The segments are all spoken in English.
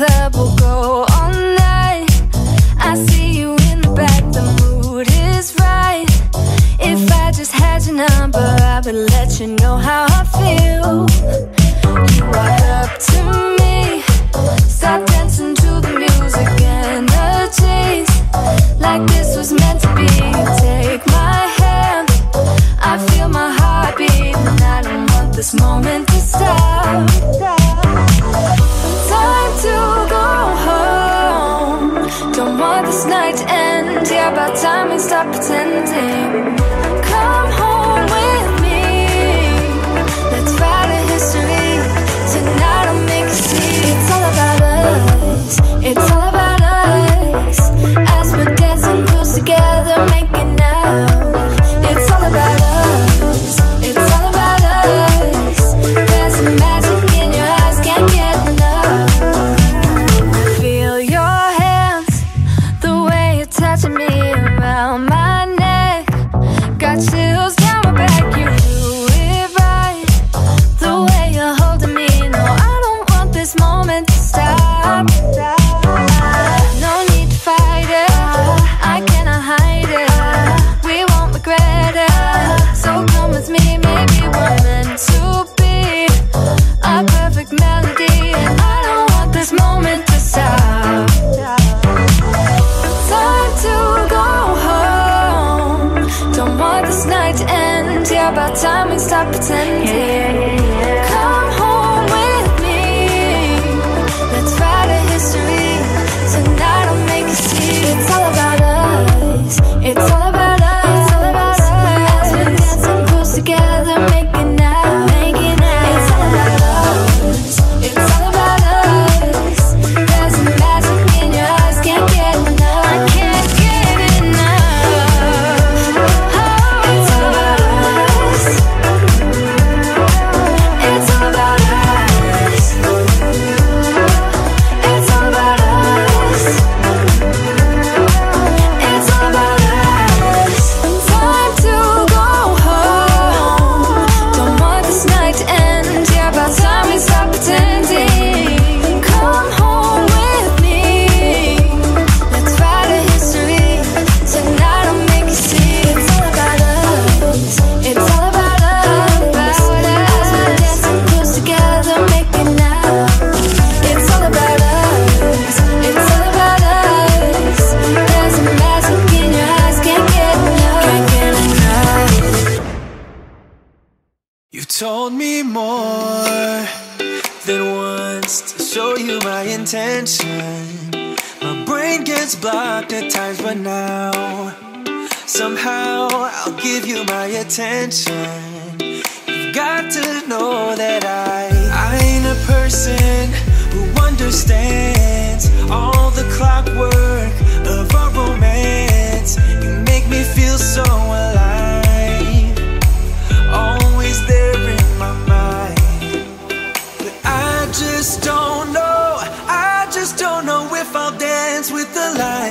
club will go all night. I see you in the back, the mood is right. If I just had your number, I would let you know how I feel. You walk up to me, start dancing to the music, energies like this was meant to be. Take my hand, I feel my heart beat, and I don't want this moment. about time we stop pretending. yeah, about time we stop pretending. Yeah, yeah, You told me more than once to show you my intention. My brain gets blocked at times, but now somehow I'll give you my attention. You've got to know that I I ain't a person who understands all the clockwork of our romance. You make me feel so alive.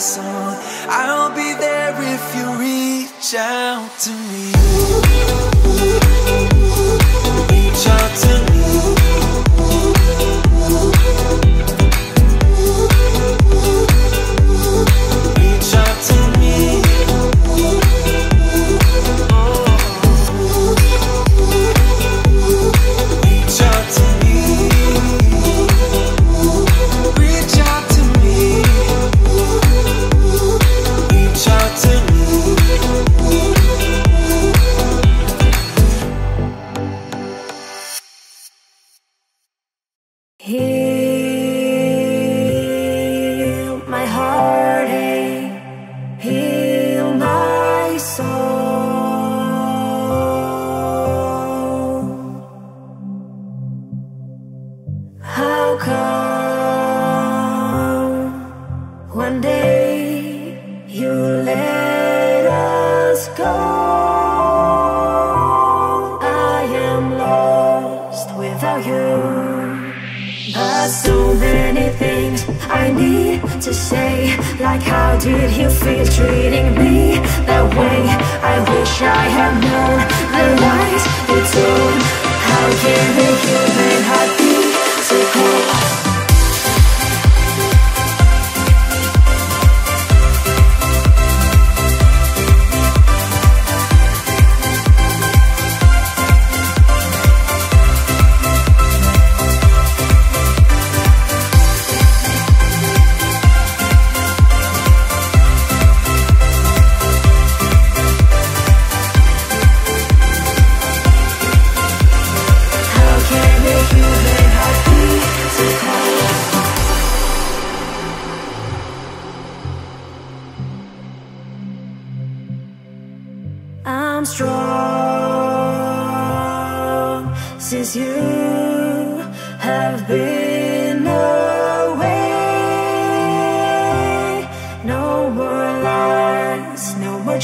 Song. I'll be there if you reach out to me. Come one day you let us go? I am lost without you. There's so many things I need to say Like how did you feel treating me that way I wish I had known the lies you told How can a human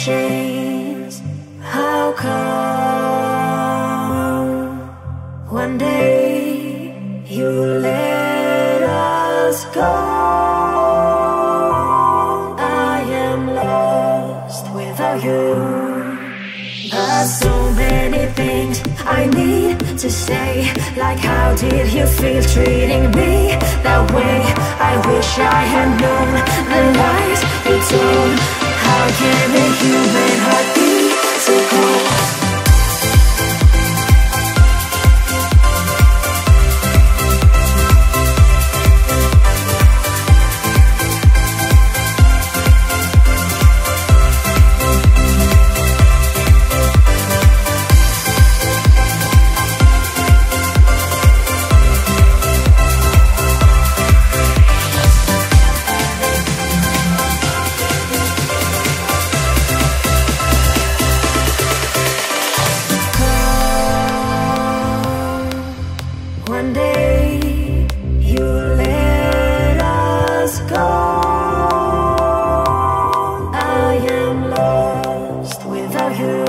chains. How come one day you let us go? I am lost without you. There's so many things I need to say Like how did you feel treating me that way I wish I had known the lies you told How can a human heart be so cold? I am lost without you.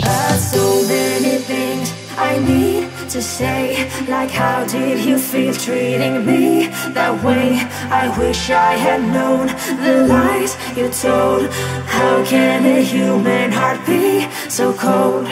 There's so many things I need to say. Like, how did you feel treating me that way? I wish I had known the lies you told. How can a human heart be so cold?